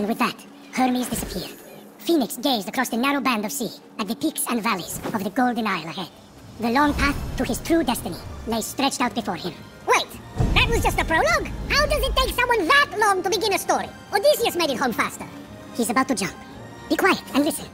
And with that, Hermes disappeared. Fenyx gazed across the narrow band of sea at the peaks and valleys of the Golden Isle ahead. The long path to his true destiny lay stretched out before him. Wait, that was just a prologue? How does it take someone that long to begin a story? Odysseus made it home faster. He's about to jump. Be quiet and listen.